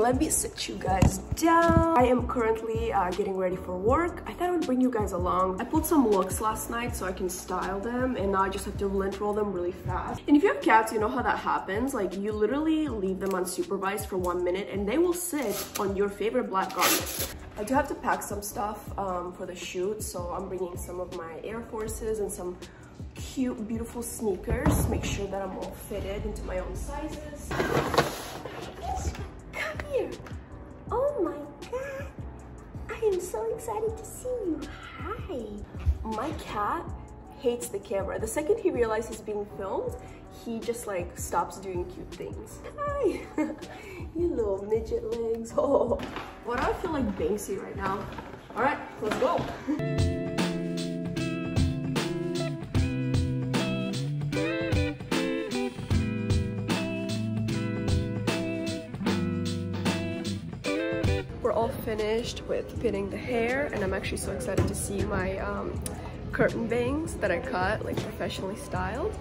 let me sit you guys down. I am currently uh, getting ready for work. I thought I would bring you guys along. I pulled some looks last night so I can style them and now I just have to lint roll them really fast. And if you have cats, you know how that happens. Like you literally leave them unsupervised for one minute and they will sit on your favorite black garment. I do have to pack some stuff um, for the shoot, so I'm bringing some of my Air Forces and some cute, beautiful sneakers. Make sure that I'm all fitted into my own sizes. Excited to see you. Hi. My cat hates the camera. The second he realizes he's being filmed, he just like stops doing cute things. Hi. you little midget legs. Oh. Why do I feel like Banksy right now? All right, let's go. finished with pinning the hair and I'm actually so excited to see my um, curtain bangs that I cut, like professionally styled.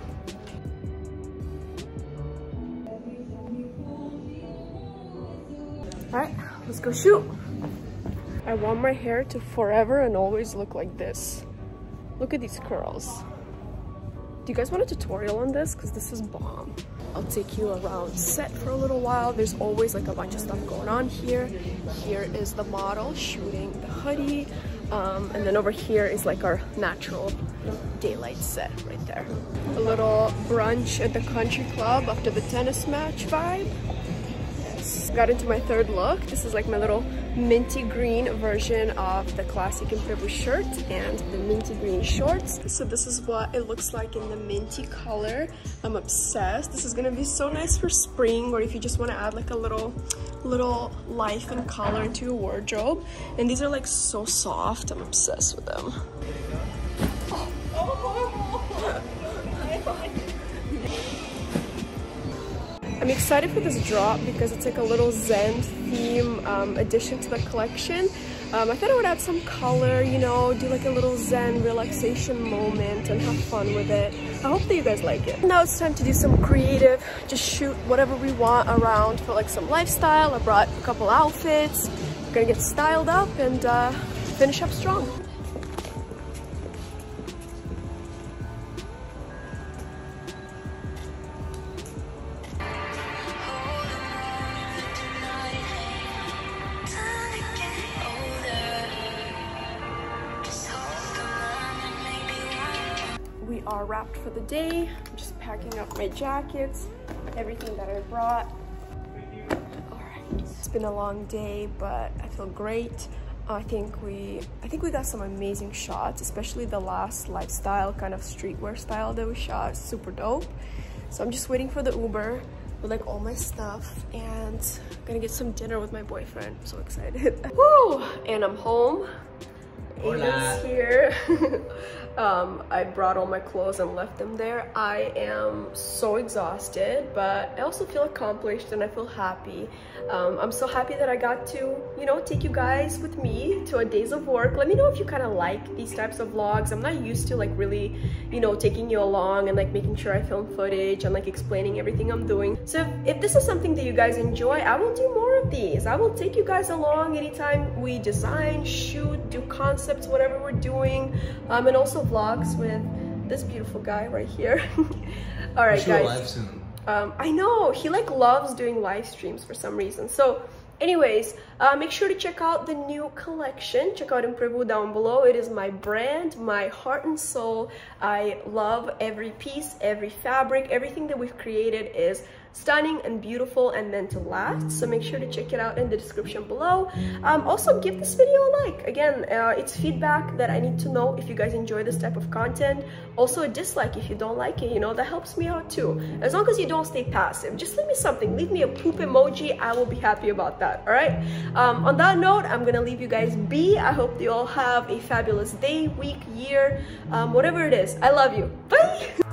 Alright, let's go shoot. I want my hair to forever and always look like this. Look at these curls. Do you guys want a tutorial on this? Because this is bomb. I'll take you around set for a little while. There's always like a bunch of stuff going on here. Here is the model shooting the hoodie. Um, and then over here is like our natural daylight set right there. A little brunch at the country club after the tennis match vibe. Got into my third look. This is like my little minty green version of the classic Imprevu shirt and the minty green shorts. So this is what it looks like in the minty color. I'm obsessed. This is gonna be so nice for spring or if you just wanna add like a little little life and color into your wardrobe. And these are like so soft. I'm obsessed with them. Oh, oh, oh, I'm excited for this drop because it's like a little Zen theme um, addition to the collection. Um, I thought I would add some color, you know, do like a little Zen relaxation moment and have fun with it. I hope that you guys like it. Now it's time to do some creative, just shoot whatever we want around for like some lifestyle. I brought a couple outfits. Gonna get styled up and uh, finish up strong. We are wrapped for the day. I'm just packing up my jackets, everything that I brought. All right, it's been a long day, but I feel great. I think we I think we got some amazing shots, especially the last lifestyle kind of streetwear style that we shot, super dope. So I'm just waiting for the Uber with like all my stuff and I'm gonna get some dinner with my boyfriend. I'm so excited. Woo! And I'm home. Hola. here. um, I brought all my clothes and left them there. I am so exhausted, but I also feel accomplished and I feel happy. Um, I'm so happy that I got to, you know, take you guys with me to a days of work. Let me know if you kind of like these types of vlogs. I'm not used to like really, you know, taking you along and like making sure I film footage and like explaining everything I'm doing. So if, if this is something that you guys enjoy, I will do more of these. I will take you guys along anytime we design, shoot, do concepts, whatever we're doing, um, and also vlogs with this beautiful guy right here. All right, guys. Um, I know he like loves doing live streams for some reason. So anyways, uh, make sure to check out the new collection. Check out Imprevu down below. It is my brand, my heart and soul. I love every piece, every fabric, everything that we've created is stunning and beautiful and meant to last. So make sure to check it out in the description below. Um, also give this video a like. Again uh, it's feedback that I need to know if you guys enjoy this type of content. Also a dislike if you don't like it. You know that helps me out too. As long as you don't stay passive. Just leave me something. Leave me a poop emoji. I will be happy about that all right um, on that note I'm gonna leave you guys be. I hope you all have a fabulous day week year um, whatever it is. I love you. Bye